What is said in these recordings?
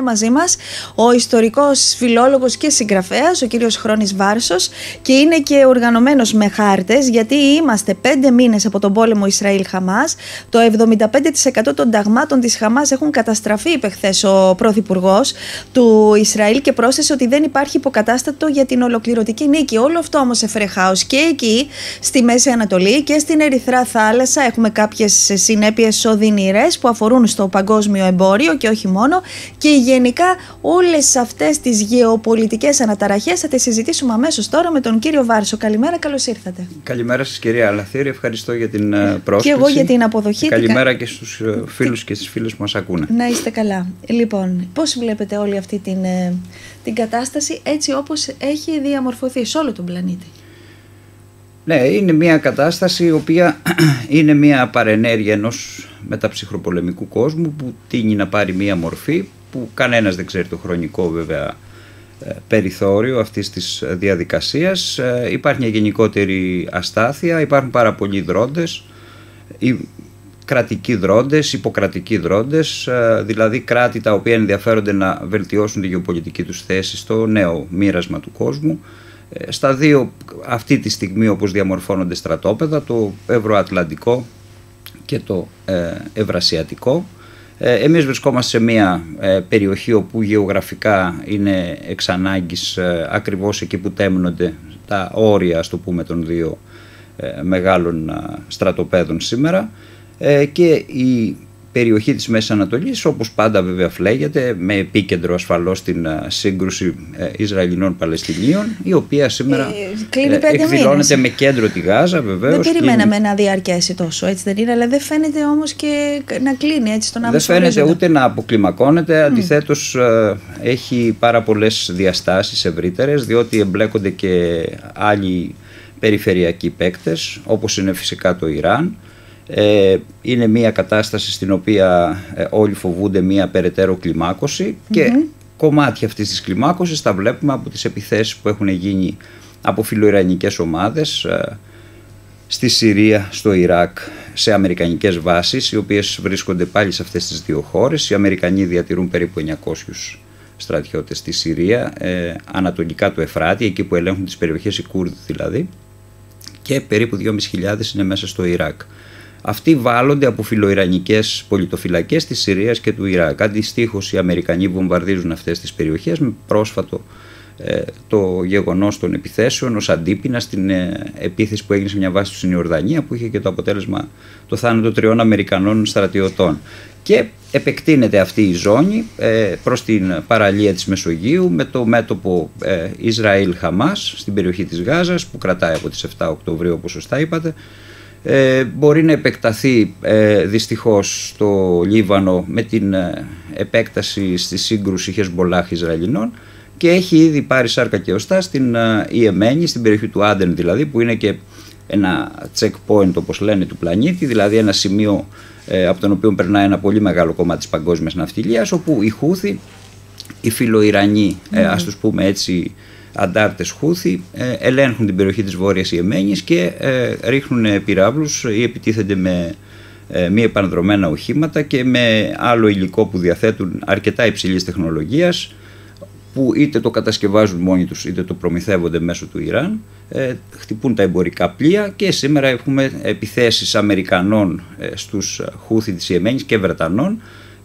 Είναι μαζί μας ο ιστορικός φιλόλογος και συγγραφέας, ο κύριος Χρόνης Βάρσος και είναι και οργανωμένος με χάρτες γιατί είμαστε πέντε μήνες από τον πόλεμο Ισραήλ-Χαμάς. Το 75% των ταγμάτων της Χαμάς έχουν καταστραφεί, είπε χθες ο Πρωθυπουργός του Ισραήλ και πρόσθεσε ότι δεν υπάρχει υποκατάστατο για την ολοκληρωτική νίκη. Όλο αυτό όμως έφερε χάος και εκεί στη Μέση Ανατολή και στην Ερυθρά Θάλασσα έχουμε κάποιες συνέπειες οδυνηρές που αφορούν στο παγκόσμιο εμπόριο και όχι μόνο και γενικά όλες αυτές τις γεωπολιτικές αναταραχές θα τις συζητήσουμε αμέσως τώρα με τον κύριο Βάρσο. Καλημέρα, καλώς ήρθατε. Καλημέρα σας κυρία Αλαθήρη, ευχαριστώ για την ε, πρόσκληση. Και εγώ για την αποδοχή. Καλημέρα και στους ε, φίλους και στις φίλες που μας ακούνε. Να είστε καλά. Λοιπόν, πώς βλέπετε όλη αυτή την, ε, την κατάσταση έτσι όπως έχει διαμορφωθεί σε όλο τον πλανήτη; Ναι, είναι μια κατάσταση η οποία είναι μια παρενέργεια ενός μεταψυχροπολεμικού κόσμου που τίνει να πάρει μια μορφή που κανένας δεν ξέρει το χρονικό βέβαια ε, περιθώριο αυτής της διαδικασίας. Ε, υπάρχει μια γενικότερη αστάθεια, υπάρχουν πάρα πολλοί δρόντες, κρατικοί δρόντες, υποκρατικοί δρόντες, ε, δηλαδή κράτη τα οποία ενδιαφέρονται να βελτιώσουν τη γεωπολιτική τους θέση στο νέο μοίρασμα του κόσμου. Στα δύο αυτή τη στιγμή όπως διαμορφώνονται στρατόπεδα, το ευρωατλαντικό και το ευρασιατικό. Ε, εμείς βρισκόμαστε σε μια ε, περιοχή όπου γεωγραφικά είναι εξ ανάγκης ε, ακριβώς εκεί που τέμνονται τα όρια, ας το πούμε, των δύο μεγάλων στρατοπέδων σήμερα. Και η περιοχή της Μέσης Ανατολής όπως πάντα βέβαια φλέγεται με επίκεντρο ασφαλώς την σύγκρουση Ισραηλινών Παλαιστινίων η οποία σήμερα ε, εκδηλώνεται με κέντρο τη Γάζα βεβαίως. Δεν περιμέναμε να διαρκέσει τόσο έτσι δεν είναι αλλά δεν φαίνεται όμως και να κλείνει έτσι τον Δεν φαίνεται ούτε να αποκλιμακώνεται mm. αντιθέτως έχει πάρα πολλές διαστάσεις ευρύτερες διότι εμπλέκονται και άλλοι περιφερειακοί παίκτες όπως είναι φυσικά το Ιράν ε, είναι μια κατάσταση στην οποία ε, όλοι φοβούνται μια περαιτέρω και κομμάτια αυτής της κλιμάκωσης τα βλέπουμε από τις επιθέσεις που έχουν γίνει από φιλοϊρανικές ομάδες ε, στη Συρία, στο Ιράκ, σε αμερικανικές βάσεις οι οποίες βρίσκονται πάλι σε αυτές τις δύο χώρες. Οι Αμερικανοί διατηρούν περίπου 900 στρατιώτες στη Συρία, ε, ανατολικά του Εφράτη, εκεί που ελέγχουν τις περιοχές οι Κούρδοι δηλαδή και περίπου 2.500 είναι μέσα στο Ιράκ. Αυτοί βάλλονται από φιλοϊρανικές πολιτοφυλακές της Συρίας και του Ιράκ. Αντιστοίχως, οι Αμερικανοί βομβαρδίζουν αυτές τις περιοχές με πρόσφατο ε, το γεγονός των επιθέσεων ως αντίπεινα στην ε, επίθεση που έγινε σε μια βάση του στην Ιορδανία που είχε και το αποτέλεσμα το θάνατο τριών Αμερικανών στρατιωτών. Και επεκτείνεται αυτή η ζώνη ε, προς την παραλία της Μεσογείου με το μέτωπο ε, Ισραήλ-Χαμάς στην περιοχή της Γάζας που κρατάει από τις 7 Οκτωβρίου όπως σωστά είπατε ε, μπορεί να επεκταθεί ε, δυστυχώς στο Λίβανο με την ε, επέκταση στη σύγκρουση Χεσμολάχ Ισραηλινών και έχει ήδη πάρει σάρκα και οστά στην ε, Ιεμένη, στην περιοχή του Άντεν δηλαδή που είναι και ένα checkpoint όπως λένε του πλανήτη, δηλαδή ένα σημείο ε, από τον οποίο περνάει ένα πολύ μεγάλο κομμάτι της παγκόσμιας ναυτιλίας όπου οι Χούθοι, οι φιλοϊρανοί, mm. ε, ας τους πούμε έτσι αντάρτες Χούθη ε, ελέγχουν την περιοχή της Βόρειας Ιεμένης και ε, ρίχνουν πυράβλους ή επιτίθενται με ε, μη επανδρομένα οχήματα και με άλλο υλικό που διαθέτουν αρκετά υψηλής τεχνολογίας που είτε το κατασκευάζουν μόνοι τους είτε το προμηθεύονται μέσω του Ιράν χτυπούν τα εμπορικά πλοία και σήμερα έχουμε επιθέσεις Αμερικανών στους Χούθη της Ιεμένης και Βρετανών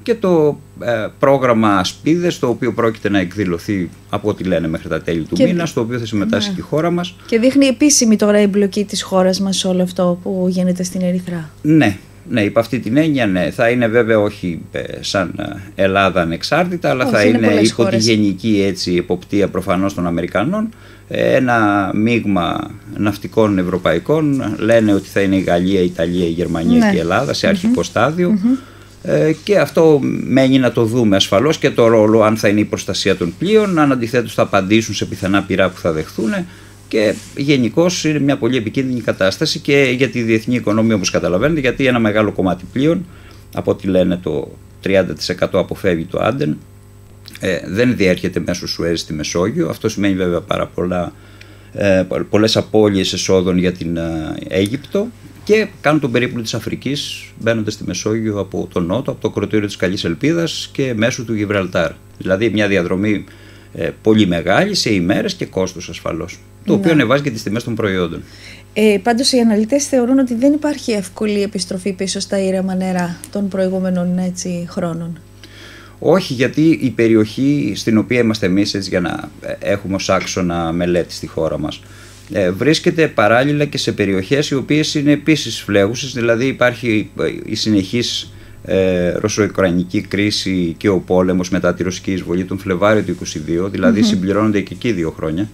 και το ε, πρόγραμμα Σπίδες το οποίο πρόκειται να εκδηλωθεί από ό,τι λένε μέχρι τα τέλη του και... μήνα στο οποίο θα συμμετάσχει ναι. και η χώρα μας. Και δείχνει επίσημη τώρα η εμπλοκή της χώρας μας σε όλο αυτό που γίνεται στην Ερυθρά. Ναι, ναι, υπ' αυτή την έννοια ναι. Θα είναι βέβαια όχι ε, σαν ε, Ελλάδα ανεξάρτητα, αλλά θα είναι, είναι υπό τη γενική έτσι, εποπτεία προφανώς των Αμερικανών. Ένα μείγμα ναυτικών ευρωπαϊκών λένε ότι θα είναι η Γαλλία, η Ιταλία, η Γερμανία ναι. και η Ελλάδα σε αρχικο στάδιο. Ε, και αυτό μένει να το δούμε ασφαλώς και το ρόλο αν θα είναι η προστασία των πλοίων, αν αντιθέτως θα απαντήσουν σε πιθανά πυρά που θα δεχθούν. Και γενικώ είναι μια πολύ επικίνδυνη κατάσταση και για τη διεθνή οικονομία όπως καταλαβαίνετε γιατί ένα μεγάλο κομμάτι πλοίων από ό,τι λένε το 30% αποφεύγει το Άντεν ε, δεν διέρχεται μέσω Σουέζ στη Μεσόγειο. Αυτό σημαίνει βέβαια πάρα πολλά, ε, πολλές απώλειες εσόδων για την ε, Αίγυπτο και κάνουν τον περίπλου της Αφρικής μπαίνοντας στη Μεσόγειο από τον Νότο, από το κροτήριο της Καλής Ελπίδας και μέσω του Γιβραλτάρ. Δηλαδή μια διαδρομή ε, πολύ μεγάλη σε ημέρες και κόστος ασφαλώς, το οποίο ναι. ανεβάζει και τις τιμές των προϊόντων. Ε, πάντως οι αναλυτές θεωρούν ότι δεν υπάρχει εύκολη επιστροφή πίσω στα ήρεμα νερά των προηγούμενων έτσι, χρόνων. Όχι, γιατί η περιοχή στην οποία είμαστε εμείς έτσι, για να ε, έχουμε ως άξονα μελέτη στη χώρα μας ε, βρίσκεται παράλληλα και σε περιοχές οι οποίες είναι επίσης φλέγουσες, δηλαδή υπάρχει ε, η συνεχής ε, ρωσο-ουκρανική κρίση και ο πόλεμος μετά τη ρωσική εισβολή τον Φλεβάριο του 2022, δηλαδή συμπληρώνονται και εκεί δύο χρόνια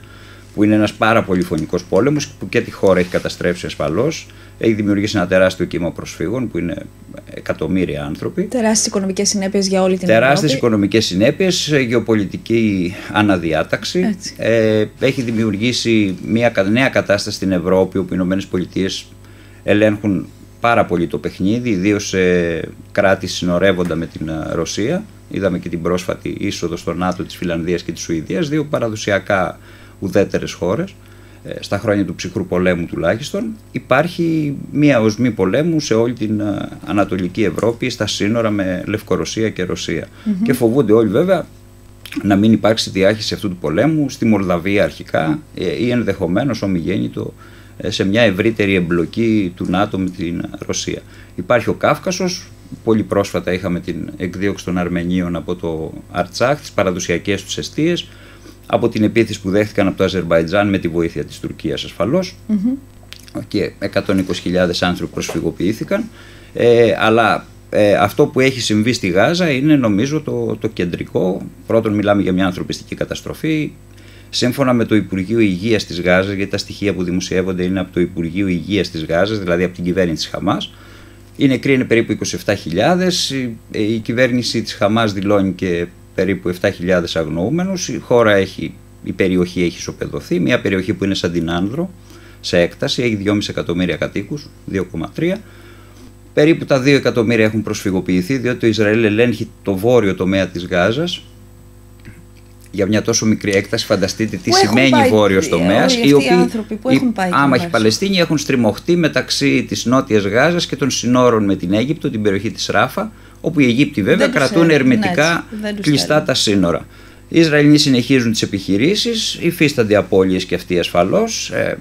που είναι ένας πάρα πολύ φωνικός πόλεμος που και τη χώρα έχει καταστρέψει ασφαλώς έχει δημιουργήσει ένα τεράστιο κύμα προσφύγων που είναι εκατομμύρια άνθρωποι. Τεράστιες οικονομικές συνέπειες για όλη την Ευρώπη. Τεράστιες οικονομικές συνέπειες, γεωπολιτική αναδιάταξη. Ε, έχει δημιουργήσει μια νέα κατάσταση στην Ευρώπη όπου οι Ηνωμένες Πολιτείες ελέγχουν πάρα πολύ το παιχνίδι, ιδίως σε κράτη συνορεύοντα με την ε, Ρωσία. Είδαμε και την πρόσφατη είσοδο στο ΝΑΤΟ της Φιλανδίας και της Σουηδίας, δύο παραδοσιακά ουδέτερες χώρες. Ε, στα χρόνια του ψυχρού πολέμου τουλάχιστον, υπάρχει μία οσμή πολέμου σε όλη την ε, Ανατολική Ευρώπη, στα σύνορα με Λευκορωσία και ρωσια Και φοβούνται όλοι βέβαια να μην υπάρξει διάχυση αυτού του πολέμου στη Μολδαβία αρχικά ε, ή ενδεχομένως ομιγέννητο σε μια ευρύτερη εμπλοκή του ΝΑΤΟ με την Ρωσία. Υπάρχει ο Κάφκασος, πολύ πρόσφατα είχαμε την εκδίωξη των Αρμενίων από το Αρτσάχ, τις παραδοσιακές τους αιστείες, από την επίθεση που δέχτηκαν από το Αζερβαϊτζάν με τη βοήθεια της Τουρκίας ασφαλώς. Και 120.000 άνθρωποι προσφυγοποιήθηκαν. Ε, αλλά ε, αυτό που έχει συμβεί στη Γάζα είναι νομίζω το, το κεντρικό. Πρώτον μιλάμε για μια ανθρωπιστική καταστροφή. Σύμφωνα με το Υπουργείο Υγείας της Γάζας, γιατί τα στοιχεία που δημοσιεύονται είναι από το Υπουργείο Υγείας της Γάζας, δηλαδή από την κυβέρνηση τη Χαμάς, οι νεκροί είναι περίπου 27.000. Η, η κυβέρνηση της Χαμάς δηλώνει και περίπου 7.000 αγνοούμενους. Η χώρα έχει, η περιοχή έχει ισοπεδωθεί, μια περιοχή που είναι σαν την Άνδρο σε έκταση, έχει 2,5 εκατομμύρια κατοίκους, 2,3. Περίπου τα 2 εκατομμύρια έχουν προσφυγοποιηθεί διότι το Ισραήλ ελέγχει το βόρειο τομέα της Γάζας για μια τόσο μικρή έκταση, φανταστείτε τι σημαίνει βόρειος τομέας. Οι, οποίοι, άνθρωποι που έχουν πάει. Άμαχοι Παλαιστίνοι έχουν στριμωχτεί μεταξύ της Νότιας Γάζας και των συνόρων με την Αίγυπτο, την περιοχή της Ράφα, όπου οι Αιγύπτιοι βέβαια κρατούν ερμητικά ναι, κλειστά τα σύνορα. Οι Ισραηλοί συνεχίζουν τις επιχειρήσεις, υφίστανται απώλειες και αυτοί ασφαλώς. Ε,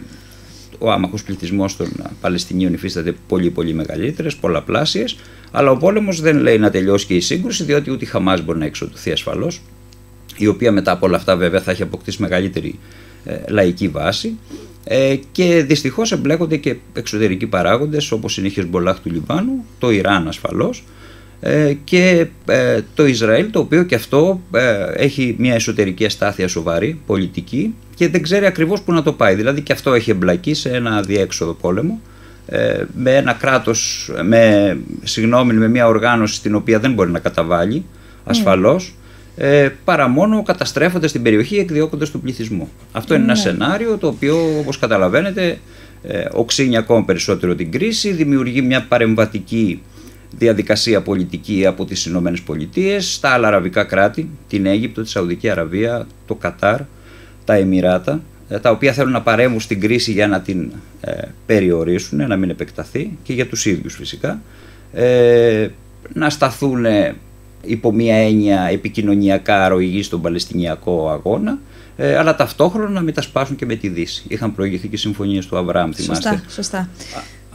ο άμαχος πληθυσμός των Παλαιστινίων υφίσταται πολύ πολύ μεγαλύτερες, πολλαπλάσιες. Αλλά ο πόλεμος δεν λέει να τελειώσει και η σύγκρουση, διότι ούτε η Χαμάς μπορεί να εξοδοθεί ασφαλώς η οποία μετά από όλα αυτά βέβαια θα έχει αποκτήσει μεγαλύτερη ε, λαϊκή βάση ε, και δυστυχώς εμπλέκονται και εξωτερικοί παράγοντες όπως είναι η Χεσμπολάχ του Λιβάνου, το Ιράν ασφαλώς ε, και ε, το Ισραήλ το οποίο και αυτό έχει μια εσωτερική αστάθεια σοβαρή, πολιτική και δεν ξέρει ακριβώς που να το πάει. Δηλαδή και αυτό έχει εμπλακεί σε ένα διέξοδο πόλεμο με ένα κράτος, με, συγγνώμη, με μια οργάνωση την οποία δεν μπορεί να καταβάλει ασφαλώς ε, παρά μόνο καταστρέφονται στην περιοχή εκδιώκοντα τον πληθυσμό. Αυτό είναι ένα ναι. σενάριο το οποίο όπως καταλαβαίνετε ε, οξύνει ακόμα περισσότερο την κρίση, δημιουργεί μια παρεμβατική διαδικασία πολιτική από τις Ηνωμένες Πολιτείες, στα άλλα αραβικά κράτη, την Αίγυπτο, τη Σαουδική Αραβία, το Κατάρ, τα Εμμυράτα, ε, τα οποία θέλουν να παρέμβουν στην κρίση για να την ε, περιορίσουν, να μην επεκταθεί και για τους ίδιους φυσικά, ε, να σταθούν υπό μία έννοια επικοινωνιακά αρρωγή στον Παλαιστινιακό αγώνα, ε, αλλά ταυτόχρονα να μην τα σπάσουν και με τη Δύση. Είχαν προηγηθεί και συμφωνίες του Αβραάμ, θυμάστε. Σωστά, σωστά.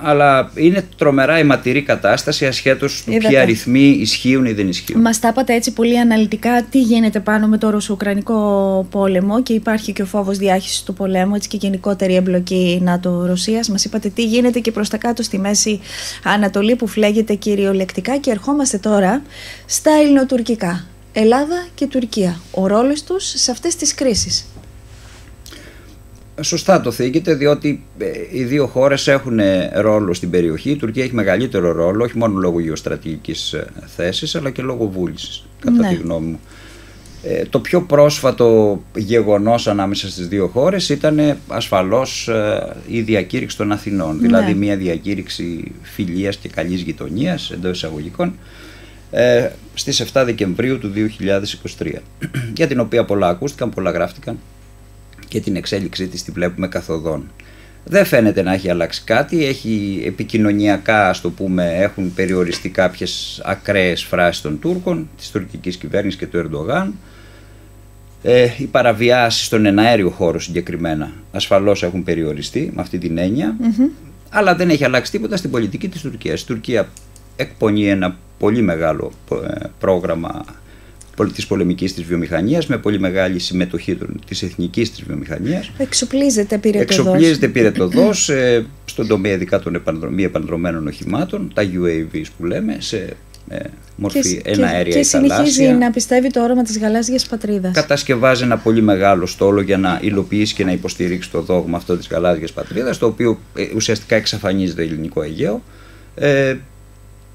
Αλλά είναι τρομερά αιματηρή κατάσταση ασχέτως του ποιοι αριθμοί ισχύουν ή δεν ισχύουν. Μας τα είπατε έτσι πολύ αναλυτικά τι γίνεται πάνω με το Ρωσο-Ουκρανικό πόλεμο και υπάρχει και ο φόβος διάχυσης του πολέμου, έτσι και γενικότερη εμπλοκή ΝΑΤΟ-Ρωσίας. Μας είπατε τι γίνεται και προς τα κάτω στη Μέση Ανατολή που φλέγεται κυριολεκτικά και ερχόμαστε τώρα στα ελληνοτουρκικά. Ελλάδα και Τουρκία. Ο ρόλος τους σε αυτές τις κρίσεις. Σωστά το θίγεται, διότι ε, οι δύο χώρες έχουν ρόλο στην περιοχή. Η Τουρκία έχει μεγαλύτερο ρόλο, όχι μόνο λόγω γεωστρατηγικής ε, θέσης, αλλά και λόγω βούλησης, κατά ναι. τη γνώμη μου. Ε, το πιο πρόσφατο γεγονός ανάμεσα στις δύο χώρες ήταν ασφαλώς η διακήρυξη των Αθηνών, ναι. δηλαδή μια διακήρυξη φιλίας και καλής γειτονίας εντός εισαγωγικών στις 7 Δεκεμβρίου του 2023 για την οποία πολλά ακούστηκαν, πολλά γράφτηκαν και την εξέλιξή της τη βλέπουμε καθοδόν. Δεν φαίνεται να έχει αλλάξει κάτι. Έχει επικοινωνιακά, ας το πούμε, έχουν περιοριστεί κάποιες ακραίες φράσεις των Τούρκων, της τουρκικής κυβέρνησης και του Ερντογάν. Ε, οι παραβιάσεις στον εναέριο χώρο συγκεκριμένα ασφαλώς έχουν περιοριστεί με αυτή την εννοια αλλά δεν έχει αλλάξει τίποτα στην πολιτική της Τουρκίας. Η Τουρκία εκπονεί ένα πολύ μεγάλο ε, πρόγραμμα της πολεμικής της βιομηχανίας με πολύ μεγάλη συμμετοχή της εθνικής της βιομηχανίας. Εξοπλίζεται πήρε Εξοπλίζεται πήρε το δός ε, στον τομέα ειδικά των μη επανδρομένων οχημάτων, τα UAVs που λέμε, σε ε, μορφή και, ένα αέρια και, και συνεχίζει να πιστεύει το όραμα της γαλάζιας πατρίδας. Κατασκευάζει ένα πολύ μεγάλο στόλο για να υλοποιήσει και να υποστηρίξει το δόγμα αυτό της γαλάζιας πατρίδας, το οποίο ε, ουσιαστικά εξαφανίζει το ελληνικό Αιγαίο. Ε,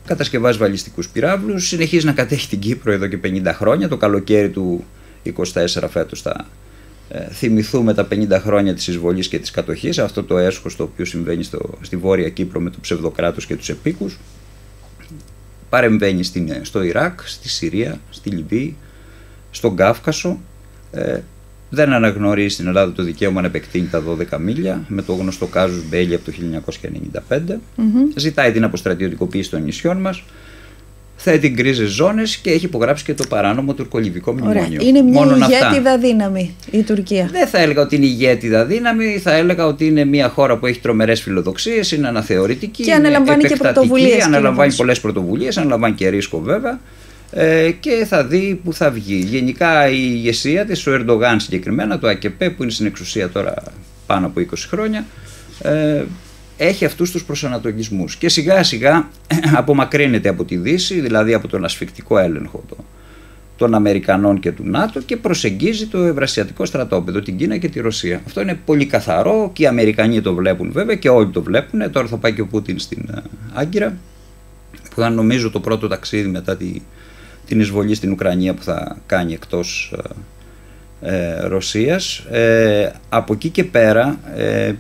κατασκευάζει βαλιστικούς πυράβλους, συνεχίζει να κατέχει την Κύπρο εδώ και 50 χρόνια, το καλοκαίρι του 24 φέτος θα ε, θυμηθούμε τα 50 χρόνια της εισβολής και της κατοχής, αυτό το έσχος το οποίο συμβαίνει στο, στη Βόρεια Κύπρο με το ψευδοκράτος και τους επίκους. Παρεμβαίνει στην, στο Ιράκ, στη Συρία, στη Λιβύη, στον Κάφκασο. Ε, δεν αναγνωρίζει στην Ελλάδα το δικαίωμα να επεκτείνει τα 12 μίλια με το γνωστό κάζους Μπέλι από το 1995. mm Ζητάει την αποστρατιωτικοποίηση των νησιών μας θέτει γκρίζε ζώνες και έχει υπογράψει και το παράνομο τουρκολιβικό μνημόνιο. Είναι μια Μόνο ηγέτιδα δύναμη η Τουρκία. Δεν θα έλεγα ότι είναι ηγέτιδα δύναμη, θα έλεγα ότι είναι μια χώρα που έχει τρομερές φιλοδοξίες, είναι αναθεωρητική. Και αναλαμβάνει και πρωτοβουλίες. Αναλαμβάνει πολλές πρωτοβουλίες, αναλαμβάνει και ρίσκο βέβαια. Ε, και θα δει που θα βγει. Γενικά η ηγεσία της, ο Ερντογάν συγκεκριμένα, το ΑΚΕΠ που είναι στην εξουσία τώρα πάνω από 20 χρόνια, ε, έχει αυτούς τους προσανατολισμούς και σιγά σιγά απομακρύνεται από τη Δύση, δηλαδή από τον ασφικτικό έλεγχο των Αμερικανών και του ΝΑΤΟ και προσεγγίζει το ευρασιατικό στρατόπεδο, την Κίνα και τη Ρωσία. Αυτό είναι πολύ καθαρό και οι Αμερικανοί το βλέπουν βέβαια και όλοι το βλέπουν. Τώρα θα πάει και ο Πούτιν στην ε, Άγκυρα που θα νομίζω το πρώτο ταξίδι μετά τη, την εισβολή στην Ουκρανία που θα κάνει εκτός ε, ε Ρωσίας. Ε, από εκεί και πέρα ε,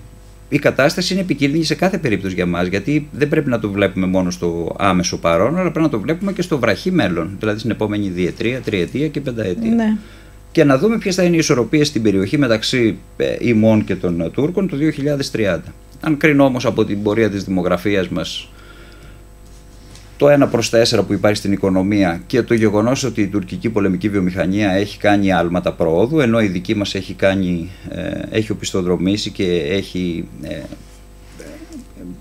η κατάσταση είναι επικίνδυνη σε κάθε περίπτωση για μας γιατί δεν πρέπει να το βλέπουμε μόνο στο άμεσο παρόν αλλά πρέπει να το βλέπουμε και στο βραχή μέλλον δηλαδή στην επόμενη διετρία, τριετία και πενταετία. Ναι. Και να δούμε ποιες θα είναι οι ισορροπίες στην περιοχή μεταξύ ε, ημών και των Τούρκων το 2030. Αν κρίνω όμως από την πορεία της δημογραφίας μας το 1 προς 4 που υπάρχει στην οικονομία και το γεγονός ότι η τουρκική πολεμική βιομηχανία έχει κάνει άλματα προόδου ενώ η δική μας έχει, κάνει, ε, έχει οπισθοδρομήσει και έχει ε,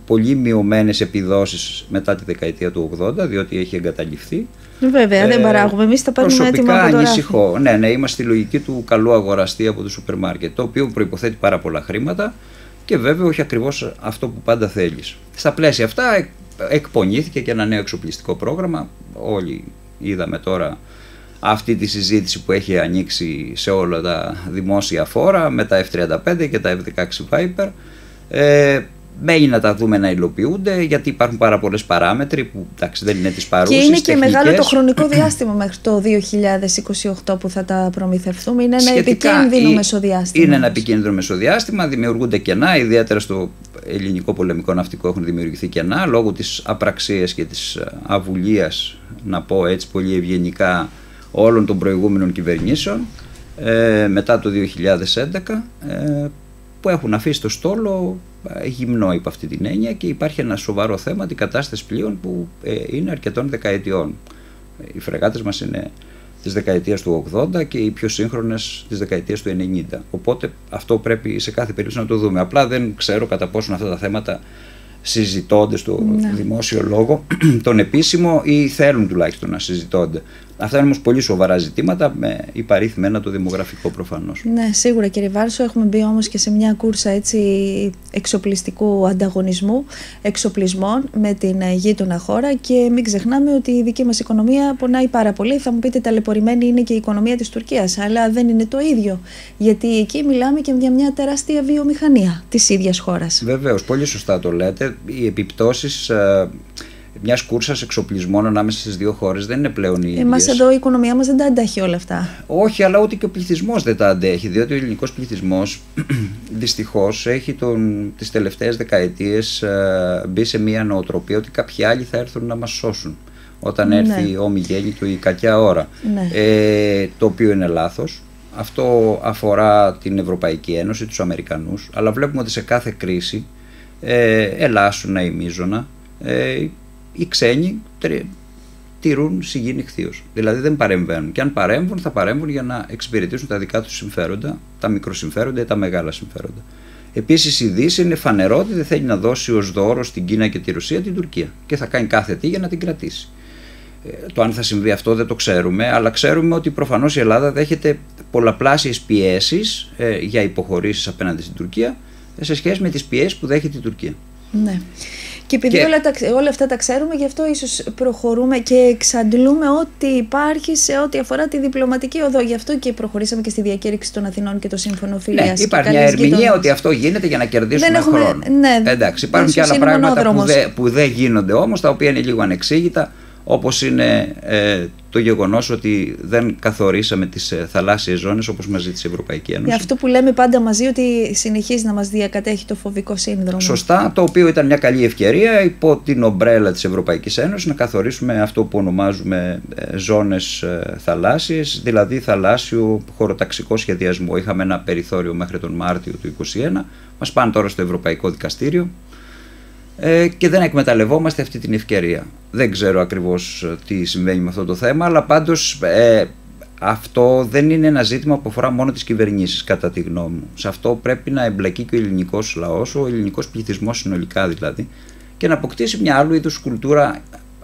πολύ μειωμένες επιδόσεις μετά τη δεκαετία του 80 διότι έχει εγκαταλειφθεί. Βέβαια, δεν ε, παράγουμε. Εμείς τα παίρνουμε έτοιμα από το ανησυχώ. Ναι, ναι, είμαστε στη λογική του καλού αγοραστή από το σούπερ μάρκετ, το οποίο προποθέτει πάρα πολλά χρήματα και βέβαια όχι ακριβώς αυτό που πάντα θέλεις. Στα πλαίσια αυτά εκπονήθηκε και ένα νέο εξοπλιστικό πρόγραμμα. Όλοι είδαμε τώρα αυτή τη συζήτηση που έχει ανοίξει σε όλα τα δημόσια φόρα με τα F-35 και τα F-16 Viper. Ε, Μένει να τα δούμε να υλοποιούνται, γιατί υπάρχουν πάρα πολλές παράμετροι που εντάξει, δεν είναι της παρούσης. Και είναι και μεγάλο το χρονικό διάστημα μέχρι το 2028 που θα τα προμηθευτούμε. Είναι ένα επικίνδυνο μεσοδιάστημα. Είναι ένα επικίνδυνο μεσοδιάστημα. Δημιουργούνται κενά, ιδιαίτερα στο ελληνικό πολεμικό ναυτικό έχουν δημιουργηθεί κενά λόγω της απραξίας και της αβουλίας, να πω έτσι πολύ ευγενικά, όλων των προηγούμενων κυβερνήσεων ε, μετά το 2011 ε, που έχουν αφήσει το στόλο ε, γυμνό υπό αυτή την έννοια και υπάρχει ένα σοβαρό θέμα την κατάσταση πλοίων που ε, είναι αρκετών δεκαετιών. Οι φρεγάτες μας είναι της δεκαετίας του 80 και οι πιο σύγχρονες της δεκαετίας του 90. Οπότε αυτό πρέπει σε κάθε περίπτωση να το δούμε. Απλά δεν ξέρω κατά πόσο αυτά τα θέματα συζητώνται στο ναι. δημόσιο λόγο, τον επίσημο ή θέλουν τουλάχιστον να συζητώνται. Αυτά είναι όμως πολύ σοβαρά ζητήματα με υπαρίθμενα το δημογραφικό προφανώς. Ναι, σίγουρα κύριε Βάρσο. Έχουμε μπει όμως και σε μια κούρσα έτσι, εξοπλιστικού ανταγωνισμού, εξοπλισμών με την γείτονα χώρα και μην ξεχνάμε ότι η δική μας οικονομία πονάει πάρα πολύ. Θα μου πείτε, ταλαιπωρημένη είναι και η οικονομία της Τουρκίας, αλλά δεν είναι το ίδιο. Γιατί εκεί μιλάμε και για μια τεράστια βιομηχανία της ίδιας χώρας. Βεβαίως, πολύ σωστά το λέτε. Οι επιπτώσεις. Ε, μιας κούρσας εξοπλισμών ανάμεσα στις δύο χώρες δεν είναι πλέον η ίδια. Εμά εδώ η οικονομία μας δεν τα αντέχει όλα αυτά. Όχι, αλλά ούτε και ο πληθυσμός δεν τα αντέχει. Διότι ο ελληνικός πληθυσμός δυστυχώς έχει τις τελευταίες δεκαετίες ε, μπει σε μια νοοτροπία ότι κάποιοι άλλοι θα έρθουν να μας σώσουν όταν ναι. έρθει η όμη του η κακιά ώρα. Ναι. Ε, το οποίο είναι λάθος. Αυτό αφορά την Ευρωπαϊκή Ένωση, τους Αμερικανούς, αλλά βλέπουμε ότι σε κάθε κρίση ε, ελάσσουνα ή μίζωνα, ε, οι ξένοι τηρούν συγγύνη χθείω. Δηλαδή δεν παρεμβαίνουν. Και αν παρέμβουν, θα παρέμβουν για να εξυπηρετήσουν τα δικά τους συμφέροντα, τα μικροσυμφέροντα ή τα μεγάλα συμφέροντα. Επίσης, η Δύση είναι φανερό ότι δεν θέλει να δώσει ως δώρο στην Κίνα και τη Ρωσία την Τουρκία και θα κάνει κάθε τι για να την κρατήσει. Ε, το αν θα συμβεί αυτό δεν το ξέρουμε, αλλά ξέρουμε ότι προφανώς η Ελλάδα δέχεται πολλαπλάσιες πιέσεις ε, για υποχωρήσεις απέναντι στην Τουρκία ε, σε σχέση με τις πιέσεις που δέχεται η Τουρκία. Ναι. Και επειδή Όλα, τα, όλα αυτά τα ξέρουμε, γι' αυτό ίσως προχωρούμε και εξαντλούμε ό,τι υπάρχει σε ό,τι αφορά τη διπλωματική οδό. Γι' αυτό και προχωρήσαμε και στη διακήρυξη των Αθηνών και το Σύμφωνο Φιλίας. Ναι, υπάρχει μια ερμηνεία ότι αυτό γίνεται για να κερδίσουμε δεν έχουμε, χρόνο. Ναι, Εντάξει, υπάρχουν και άλλα πράγματα που, δε, που δεν γίνονται όμως, τα οποία είναι λίγο ανεξήγητα όπως είναι ε, το γεγονός ότι δεν καθορίσαμε τις ε, θαλάσσιες ζώνες όπως μας ζήτησε η Ευρωπαϊκή Ένωση. Για αυτό που λέμε πάντα μαζί ότι συνεχίζει να μας διακατέχει το φοβικό σύνδρομο. Σωστά, το οποίο ήταν μια καλή ευκαιρία υπό την ομπρέλα της Ευρωπαϊκής Ένωσης να καθορίσουμε αυτό που ονομάζουμε ε, ζώνες ε, θαλάσσιες, δηλαδή θαλάσσιο χωροταξικό σχεδιασμό. Είχαμε ένα περιθώριο μέχρι τον Μάρτιο του 2021, μας πάνε τώρα στο Ευρωπαϊκό Δικαστήριο ε, και δεν εκμεταλλευόμαστε αυτή την ευκαιρία. Δεν ξέρω ακριβώς ε, τι συμβαίνει με αυτό το θέμα, αλλά πάντως ε, αυτό δεν είναι ένα ζήτημα που αφορά μόνο τις κυβερνήσεις κατά τη γνώμη μου. Σε αυτό πρέπει να εμπλακεί και ο ελληνικός λαός, ο ελληνικός πληθυσμός συνολικά δηλαδή, και να αποκτήσει μια άλλου είδους κουλτούρα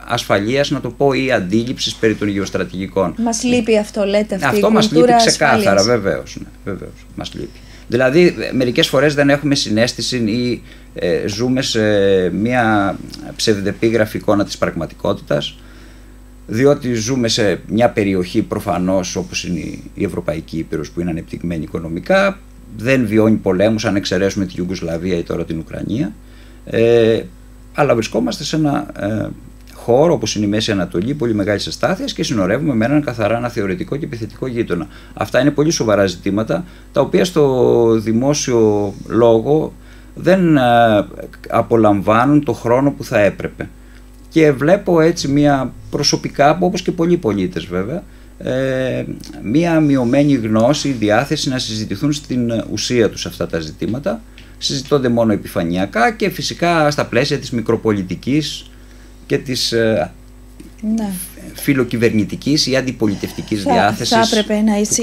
ασφαλείας, να το πω, ή αντίληψης περί των γεωστρατηγικών. Μας λείπει αυτό, λέτε αυτή Αυτό η μας λείπει ξεκάθαρα, βεβαίως. Ναι, βεβαίως, μας λείπει. Δηλαδή, μερικές φορές δεν έχουμε συνέστηση ή ε, ζούμε σε μια ψευδεπίγραφη εικόνα της πραγματικότητας διότι ζούμε σε μια περιοχή προφανώς όπως είναι η Ευρωπαϊκή Ήπειρος που είναι ανεπτυγμένη οικονομικά δεν βιώνει πολέμους αν εξαιρέσουμε τη Ιουγκοσλαβία ή τώρα την Ουκρανία. Ε, αλλά βρισκόμαστε σε ένα ε, χώρο όπως είναι η Μέση Ανατολή πολύ μεγάλη αστάθεια και συνορεύουμε με έναν καθαρά αναθεωρητικό και επιθετικό γείτονα. Αυτά είναι πολύ σοβαρά ζητήματα τα οποία στο δημόσιο λόγο δεν ε, απολαμβάνουν το χρόνο που θα έπρεπε. Και βλέπω έτσι μια προσωπικά, όπως και πολλοί πολίτες βέβαια, ε, μια μειωμένη γνώση, διάθεση να συζητηθούν στην ουσία τους αυτά τα ζητήματα. Συζητώνται μόνο επιφανειακά και φυσικά στα πλαίσια της μικροπολιτικής και της ε, ναι φιλοκυβερνητικής ή αντιπολιτευτικής διάθεση. Θα έπρεπε να έτσι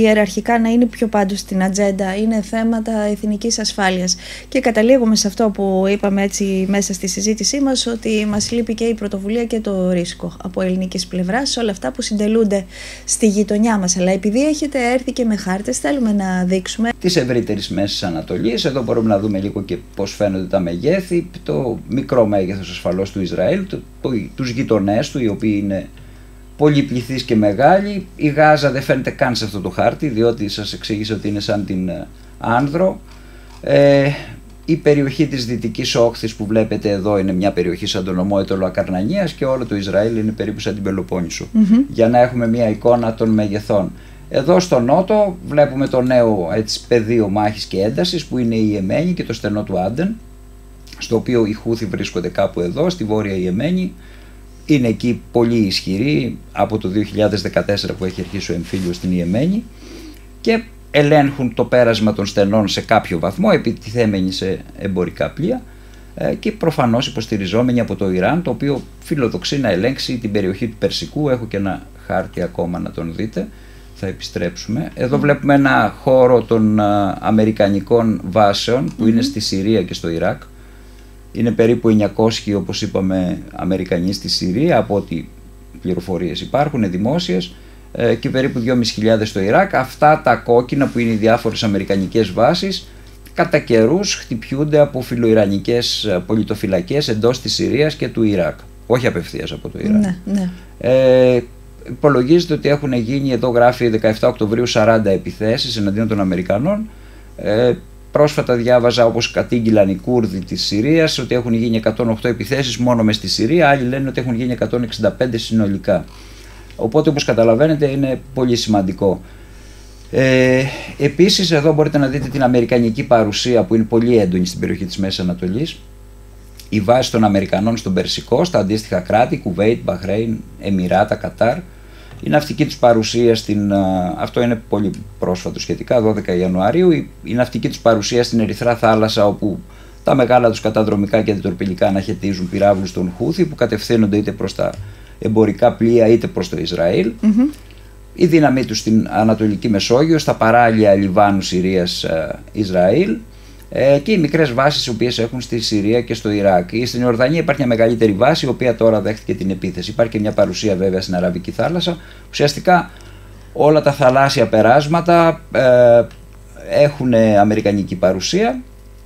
ιεραρχικά να είναι πιο πάντως στην ατζέντα. Είναι θέματα εθνικής ασφάλειας. Και καταλήγουμε σε αυτό που είπαμε έτσι μέσα στη συζήτησή μας, ότι μας λείπει και η πρωτοβουλία και το ρίσκο από ελληνικής πλευράς σε όλα αυτά που συντελούνται στη γειτονιά μας. Αλλά επειδή έχετε έρθει και με χάρτες, θέλουμε να δείξουμε. Τη ευρύτερη Μέση Ανατολής. Εδώ μπορούμε να δούμε λίγο και πώς φαίνονται τα μεγέθη. Το μικρό μέγεθος ασφαλώς του Ισραήλ, το, το, τους γειτονές του, οι οποίοι είναι πολυπληθής και μεγάλη. Η Γάζα δεν φαίνεται καν σε αυτό το χάρτη, διότι σας εξήγησα ότι είναι σαν την ε, Άνδρο. Ε, η περιοχή της Δυτικής Όχθης που βλέπετε εδώ είναι μια περιοχή σαν τον ομό Ακαρνανίας και όλο το Ισραήλ είναι περίπου σαν την πελοποννησο για να έχουμε μια εικόνα των μεγεθών. Εδώ στο νότο βλέπουμε το νέο έτσι, πεδίο μάχης και έντασης που είναι η Εμένη και το στενό του Άντεν στο οποίο οι Χούθοι βρίσκονται κάπου εδώ, στη βόρεια Ιεμένη είναι εκεί πολύ ισχυρή από το 2014 που έχει αρχίσει ο εμφύλιος στην Ιεμένη και ελέγχουν το πέρασμα των στενών σε κάποιο βαθμό επιτιθέμενοι σε εμπορικά πλοία ε, και προφανώς υποστηριζόμενοι από το Ιράν το οποίο φιλοδοξεί να ελέγξει την περιοχή του Περσικού. Έχω και ένα χάρτη ακόμα να τον δείτε θα επιστρέψουμε. Εδώ βλέπουμε ένα χώρο των ε, αμερικανικών βάσεων που είναι στη Συρία και στο Ιράκ είναι περίπου 900 όπως είπαμε Αμερικανοί στη Συρία από ό,τι πληροφορίες υπάρχουν δημόσιες ε, και περίπου 2.500 στο Ιράκ. Αυτά τα κόκκινα που είναι οι διάφορες αμερικανικές βάσεις κατά καιρούς χτυπιούνται από φιλοϊρανικές ε, πολιτοφυλακές εντός της Συρίας και του Ιράκ. Όχι απευθείας από το Ιράκ. Ναι, ναι. Ε, υπολογίζεται ότι έχουν γίνει, εδώ γράφει 17 Οκτωβρίου 40 επιθέσεις εναντίον των Αμερικανών. Ε, Πρόσφατα διάβαζα όπως κατήγγυλαν οι Κούρδοι της Συρίας ότι έχουν γίνει 108 επιθέσεις μόνο μες στη Συρία, άλλοι λένε ότι έχουν γίνει 165 συνολικά. Οπότε όπως καταλαβαίνετε είναι πολύ σημαντικό. Ε, επίσης εδώ μπορείτε να δείτε την αμερικανική παρουσία που είναι πολύ έντονη στην περιοχή της Μέσης Ανατολής. Η βάση των Αμερικανών στον Περσικό, στα αντίστοιχα κράτη, Κουβέιτ, Μπαχρέιν, Εμμυράτα, Κατάρ. Η ναυτική τους παρουσία στην, αυτό είναι πολύ πρόσφατο σχετικά, 12 Ιανουαρίου, η, η ναυτική τους παρουσία στην Ερυθρά θάλασσα όπου τα μεγάλα τους καταδρομικά και διτορπιλικά αναχαιτίζουν πυράβλους των Χούθη που κατευθύνονται είτε προς τα εμπορικά πλοία είτε προς το Ισραήλ. Η δύναμή τους στην Ανατολική Μεσόγειο, στα παράλια Λιβάνου, Συρίας, ε, Ισραήλ ε, και οι μικρές βάσεις οι οποίες έχουν στη Συρία και στο Ιράκ. Στην Ιορδανία υπάρχει μια μεγαλύτερη βάση, η οποία τώρα δέχτηκε την επίθεση. Υπάρχει και μια παρουσία βέβαια στην Αραβική θάλασσα. Ουσιαστικά όλα τα θαλάσσια περάσματα ε, έχουν αμερικανική παρουσία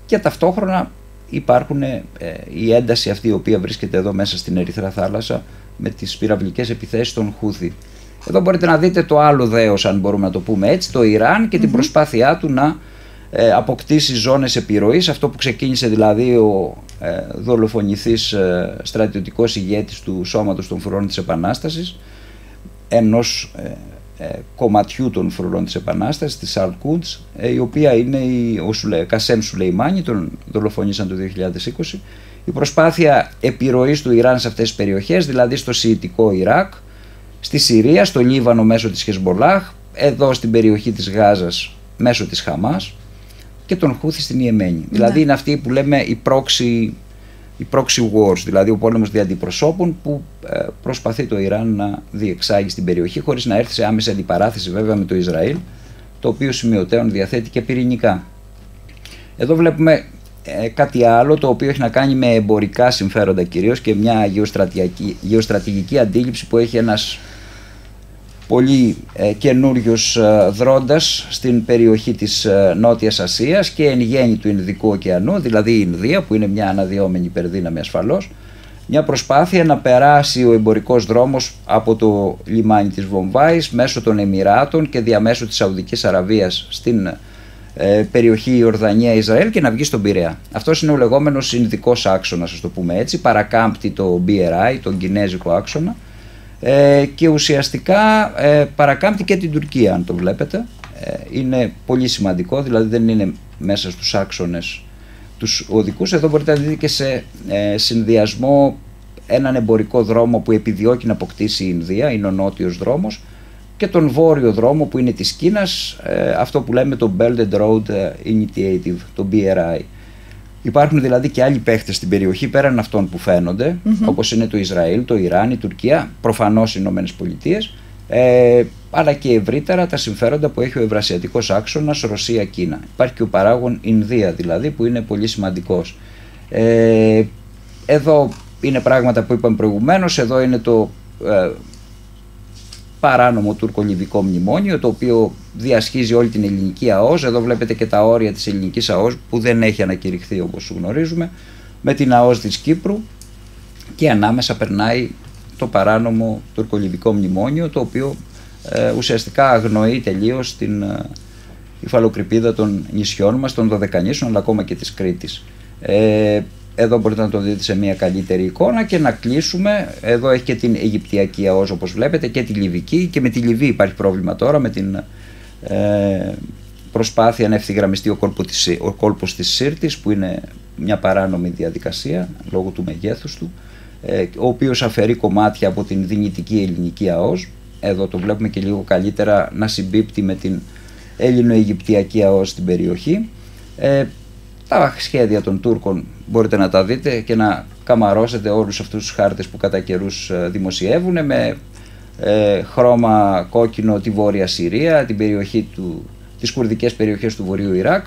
και ταυτόχρονα υπάρχουν ε, η ένταση αυτή η οποία βρίσκεται εδώ μέσα στην Ερυθρά θάλασσα με τις πυραυλικές επιθέσεις των Χούθη. Εδώ μπορείτε να δείτε το άλλο δέος αν μπορούμε να το πούμε έτσι, το Ιράν και την προσπάθειά του να ε, αποκτήσει ζώνες επιρροής, αυτό που ξεκίνησε δηλαδή ο ε, δολοφονηθής ε, στρατιωτικός ηγέτης του Σώματος των Φρουρών της Επανάστασης, ενός ε, ε, κομματιού των φρουρών της Επανάστασης, της Αλ ε, η οποία είναι η, ο Σουλε, Κασέμ Σουλεϊμάνη, τον δολοφονήσαν το 2020. Η προσπάθεια επιρροής του Ιράν σε αυτές τις περιοχές, δηλαδή στο Σιητικό Ιράκ, στη Συρία, στο Λίβανο μέσω της Χεσμολάχ, εδώ στην περιοχή της Γάζας μέσω της Χαμάς και τον Χούθη στην Ιεμένη. Ναι. Δηλαδή είναι αυτή που λέμε η πρόξη η proxy wars, δηλαδή ο πόλεμος δια αντιπροσώπων που ε, προσπαθεί το Ιράν να διεξάγει στην περιοχή χωρίς να έρθει σε άμεση αντιπαράθεση βέβαια με το Ισραήλ το οποίο σημειωτέων διαθέτει και πυρηνικά. Εδώ βλέπουμε ε, κάτι άλλο το οποίο έχει να κάνει με εμπορικά συμφέροντα κυρίως και μια γεωστρατηγική, γεωστρατηγική αντίληψη που έχει ένας πολύ ε, καινούριο ε, δρόντας στην περιοχή της ε, Νότιας Ασίας και εν γέννη του Ινδικού ωκεανού, δηλαδή η Ινδία που είναι μια αναδυόμενη υπερδύναμη ασφαλώς, μια προσπάθεια να περάσει ο εμπορικός δρόμος από το λιμάνι της Βομβάης μέσω των Εμμυράτων και διαμέσου της Σαουδικής Αραβίας στην ε, περιοχή Ιορδανία-Ισραήλ και να βγει στον Πειραιά. Αυτός είναι ο λεγόμενος Ινδικός άξονας, ας το πούμε έτσι, παρακάμπτει το BRI, τον Κινέζικο άξονα, ε, και ουσιαστικά ε, παρακάμπτει και την Τουρκία αν το βλέπετε. Ε, είναι πολύ σημαντικό, δηλαδή δεν είναι μέσα στους άξονες τους οδικούς. Εδώ μπορείτε να δείτε και σε ε, συνδυασμό έναν εμπορικό δρόμο που επιδιώκει να αποκτήσει η Ινδία, είναι ο νότιος δρόμος, και τον βόρειο δρόμο που είναι της Κίνας, αυτό που λέμε το Belt and Road Initiative, το BRI. Υπάρχουν δηλαδή και άλλοι παίχτες στην περιοχή πέραν αυτών που φαίνονται, mm-hmm. όπως είναι το Ισραήλ, το Ιράν, η Τουρκία, προφανώς οι Ηνωμένες Πολιτείες, ε, αλλά και ευρύτερα τα συμφέροντα που έχει ο ευρασιατικός άξονας Ρωσία-Κίνα. Υπάρχει και ο παράγων Ινδία δηλαδή που είναι πολύ σημαντικός. Ε, εδώ είναι πράγματα που είπαμε προηγουμένως, εδώ είναι το ε, παράνομο τουρκο-λιβικό μνημόνιο το οποίο διασχίζει όλη την ελληνική ΑΟΣ. Εδώ βλέπετε και τα όρια της ελληνικής ΑΟΣ που δεν έχει ανακηρυχθεί όπως γνωρίζουμε με την ΑΟΣ της Κύπρου και ανάμεσα περνάει το παράνομο τουρκο-λιβικό μνημόνιο το οποίο ε, ουσιαστικά αγνοεί τελείως την ε, υφαλοκρηπίδα των νησιών μας, των Δωδεκανήσων αλλά ακόμα και της Κρήτης. Ε, εδώ μπορείτε να το δείτε σε μια καλύτερη εικόνα και να κλείσουμε. Εδώ έχει και την Αιγυπτιακή ΑΟΣ όπως βλέπετε και τη Λιβική. Και με τη Λιβύη υπάρχει πρόβλημα τώρα με την ε, προσπάθεια να ευθυγραμμιστεί ο, κόλπος της, ο κόλπος της Σύρτης που είναι μια παράνομη διαδικασία λόγω του μεγέθους του ε, ο οποίος αφαιρεί κομμάτια από την δυνητική ελληνική ΑΟΣ εδώ το βλέπουμε και λίγο καλύτερα να συμπίπτει με την Έλληνο-Αιγυπτιακή ΑΟΣ στην περιοχή. Ε, τα σχέδια των Τούρκων μπορείτε να τα δείτε και να καμαρώσετε όλους αυτούς τους χάρτες που κατά καιρούς ε, δημοσιεύουν με ε, χρώμα κόκκινο τη Βόρεια Συρία, την περιοχή του, τις κουρδικές περιοχές του Βορείου Ιράκ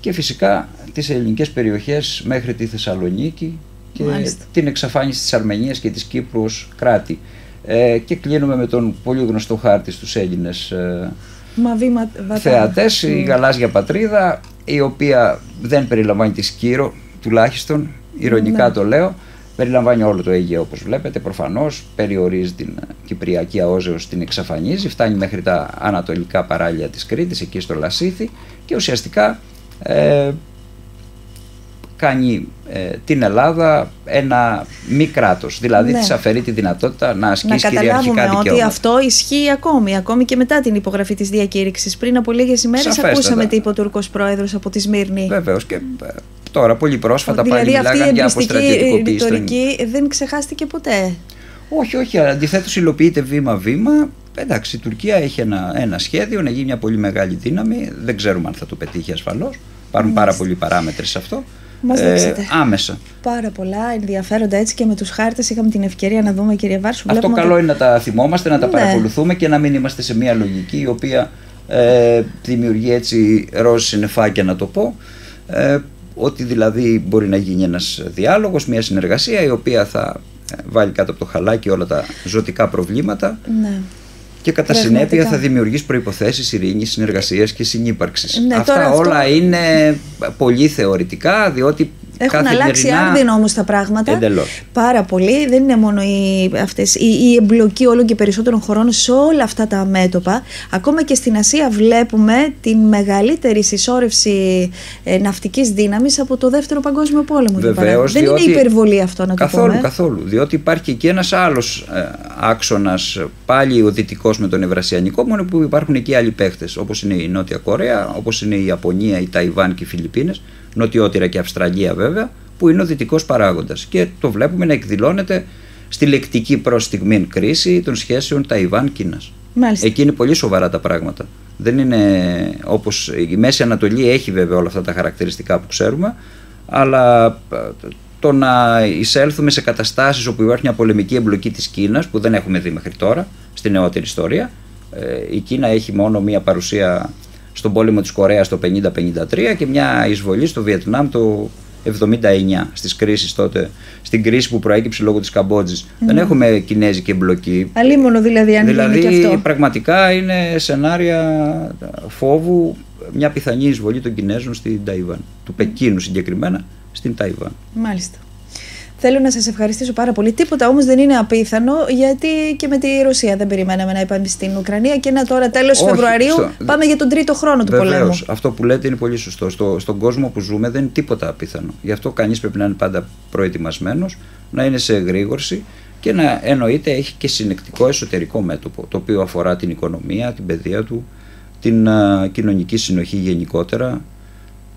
και φυσικά τις ελληνικές περιοχές μέχρι τη Θεσσαλονίκη και την εξαφάνιση της Αρμενίας και της Κύπρου ως κράτη. Ε, και κλείνουμε με τον πολύ γνωστό χάρτη στους Έλληνες ε, θεατές, η γαλάζια πατρίδα η οποία δεν περιλαμβάνει τη Σκύρο τουλάχιστον, ηρωνικά ναι. το λέω, περιλαμβάνει όλο το Αίγαιο όπως βλέπετε, προφανώς περιορίζει την Κυπριακή Αόζεως, την εξαφανίζει, φτάνει μέχρι τα ανατολικά παράλια της Κρήτης, εκεί στο Λασίθι και ουσιαστικά ε, κάνει ε, την Ελλάδα ένα μη κράτος. Δηλαδή ναι. της αφαιρεί τη δυνατότητα να ασκήσει να κυριαρχικά δικαιώματα. Να ότι αυτό ισχύει ακόμη, ακόμη και μετά την υπογραφή της διακήρυξης. Πριν από λίγες ημέρε ακούσαμε τι είπε ο Τούρκος πρόεδρος από τη Σμύρνη. Βεβαίως και ε, τώρα πολύ πρόσφατα δηλαδή, πάλι μιλάγανε για αποστρατιωτικοποίηση. Δηλαδή αυτή η ρητορική δεν ξεχάστηκε ποτέ; Όχι, όχι, αντιθέτως υλοποιείται βήμα-βήμα. Εντάξει, η Τουρκία έχει ένα, ένα σχέδιο να γίνει μια πολύ μεγάλη δύναμη. Δεν ξέρουμε αν θα το πετύχει ασφαλώς. Υπάρχουν πάρα πολλοί παράμετροι σε αυτό. Μας ε, άμεσα. Πάρα πολλά ενδιαφέροντα έτσι και με τους χάρτες είχαμε την ευκαιρία να δούμε κύριε Βάρσου. Αυτό καλό είναι να τα θυμόμαστε, να τα ναι. παρακολουθούμε και να μην είμαστε σε μια λογική η οποία ε, δημιουργεί έτσι ροζ συννεφάκια να το πω ε, ότι δηλαδή μπορεί να γίνει ένας διάλογος, μια συνεργασία η οποία θα ε, βάλει κάτω από το χαλάκι όλα τα ζωτικά προβλήματα ναι. Και κατά συνέπεια θα δημιουργήσει προϋποθέσεις ειρήνης, συνεργασίας και συνύπαρξης. Ναι, Αυτά όλα είναι πολύ θεωρητικά διότι έχουν αλλάξει άρδινο όμω τα πράγματα. Εντελώς. Πάρα πολύ. Δεν είναι μόνο η, αυτές, η, η εμπλοκή όλων και περισσότερων χωρών σε όλα αυτά τα μέτωπα. Ακόμα και στην Ασία βλέπουμε την μεγαλύτερη συσσόρευση ε, ναυτικής δύναμης από το Δεύτερο Παγκόσμιο Πόλεμο. Βεβαίως, δεν είναι υπερβολή αυτό να καθόλου, το πούμε. Καθόλου. Διότι υπάρχει και ένας άλλος ε, άξονας, πάλι ο δυτικός με τον Ευρασιανικό, μόνο που υπάρχουν εκεί άλλοι παίχτες, όπως είναι η Νότια Κορέα, όπως είναι η Ιαπωνία, η Ταϊβάν και οι Φιλιππίνες νοτιότερα και Αυστραλία βέβαια, που είναι ο δυτικός παράγοντας. Και το βλέπουμε να εκδηλώνεται στη λεκτική προς στιγμήν κρίση των σχέσεων Ταϊβάν-Κίνας. Εκεί είναι πολύ σοβαρά τα πράγματα. Δεν είναι όπως η Μέση Ανατολή έχει βέβαια όλα αυτά τα χαρακτηριστικά που ξέρουμε, αλλά ε, το να εισέλθουμε σε καταστάσεις όπου υπάρχει μια πολεμική εμπλοκή της Κίνας που δεν έχουμε δει μέχρι τώρα στη νεότερη ιστορία. Ε, η Κίνα έχει μόνο μια παρουσία στον πόλεμο της Κορέας το 50-53 και μια εισβολή στο Βιετνάμ το 79 στις κρίσεις τότε, στην κρίση που προέκυψε λόγω της Καμπότζης. Δεν έχουμε κινέζικη εμπλοκή. Αλίμονο δηλαδή αν δηλαδή, και αυτό. πραγματικά είναι σενάρια φόβου μια πιθανή εισβολή των Κινέζων στην Ταϊβάν, του Πεκίνου συγκεκριμένα στην Ταϊβάν. Μάλιστα. Θέλω να σας ευχαριστήσω πάρα πολύ. Τίποτα όμως δεν είναι απίθανο, γιατί και με τη Ρωσία δεν περιμέναμε να είπαμε στην Ουκρανία και ένα τώρα τέλος Φεβρουαρίου πάμε για τον τρίτο χρόνο του Βεβαίως, πολέμου. Αυτό που λέτε είναι πολύ σωστό. Στο, στον κόσμο που ζούμε δεν είναι τίποτα απίθανο. Γι' αυτό κανείς πρέπει να είναι πάντα προετοιμασμένος, να είναι σε εγρήγορση και να εννοείται έχει και συνεκτικό εσωτερικό μέτωπο, το οποίο αφορά την οικονομία, την παιδεία του, την α, κοινωνική συνοχή γενικότερα,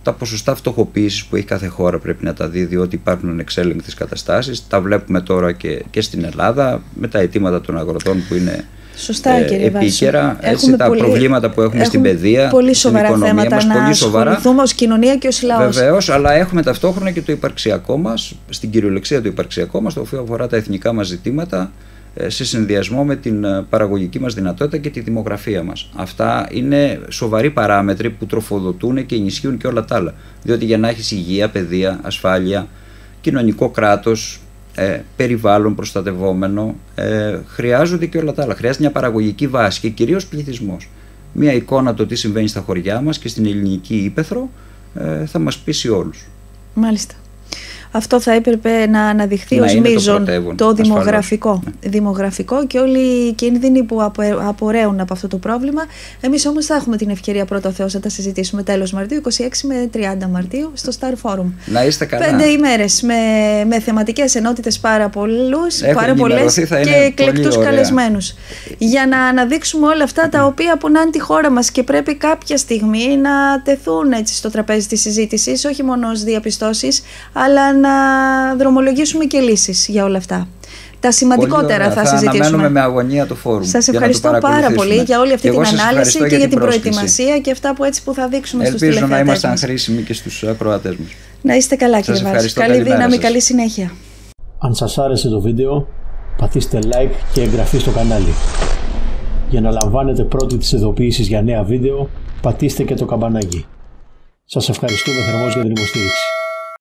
τα ποσοστά φτωχοποίησης που έχει κάθε χώρα πρέπει να τα δει, διότι υπάρχουν ανεξέλεγκτες καταστάσεις. Τα βλέπουμε τώρα και, και στην Ελλάδα με τα αιτήματα των αγροτών που είναι Σωστά, ε, κύριε επίκαιρα. Έτσι, τα προβλήματα που έχουμε, στην παιδεία, πολύ σοβαρά στην οικονομία θέματα μας, να πολύ σοβαρά. ασχοληθούμε ως κοινωνία και ως λαός. Βεβαίως, αλλά έχουμε ταυτόχρονα και το υπαρξιακό μας, στην κυριολεξία το υπαρξιακό μας, το οποίο αφορά τα εθνικά μας ζητήματα, ε, σε συνδυασμό με την ε, παραγωγική μας δυνατότητα και τη δημογραφία μας. Αυτά είναι σοβαροί παράμετροι που τροφοδοτούν και ενισχύουν και όλα τα άλλα. Διότι για να έχεις υγεία, παιδεία, ασφάλεια, κοινωνικό κράτος, ε, περιβάλλον προστατευόμενο, ε, χρειάζονται και όλα τα άλλα. Χρειάζεται μια παραγωγική βάση και κυρίως πληθυσμός. Μια εικόνα το τι συμβαίνει στα χωριά μας και στην ελληνική ύπεθρο ε, θα μας πείσει όλους. Μάλιστα. Αυτό θα έπρεπε να αναδειχθεί ως μείζον το, το δημογραφικό, ναι. δημογραφικό και όλοι οι κίνδυνοι που απορρέουν από αυτό το πρόβλημα. Εμείς όμως θα έχουμε την ευκαιρία πρώτα Θεός να τα συζητήσουμε τέλος Μαρτίου, 26 με 30 Μαρτίου στο Star Forum. Να είστε καλά. Πέντε ημέρες με, με θεματικές ενότητες πάρα, πολλούς, πάρα πολλές και εκλεκτούς καλεσμένους. Για να αναδείξουμε όλα αυτά τα οποία πονάνε τη χώρα μας και πρέπει κάποια στιγμή να τεθούν έτσι στο τραπέζι της συζήτησης, όχι μόνο ως διαπιστώσεις, αλλά να δρομολογήσουμε και λύσεις για όλα αυτά. Τα σημαντικότερα θα, θα συζητήσουμε. Αναμένουμε με αγωνία το φόρουμ. Σας ευχαριστώ πάρα πολύ για όλη αυτή την ανάλυση και για την, προετοιμασία και αυτά που έτσι που θα δείξουμε στους τηλεφωνικού. Ελπίζω να ήμασταν χρήσιμοι και στους ακροατέ μας. Να είστε καλά, κύριε Βάρης. Καλή δύναμη, καλή συνέχεια. Αν σας άρεσε το βίντεο, πατήστε like και εγγραφή στο κανάλι. Για να λαμβάνετε πρώτοι τις ειδοποιήσεις για νέα βίντεο, πατήστε και το καμπανάκι. Σας ευχαριστούμε θερμός για την υποστήριξη.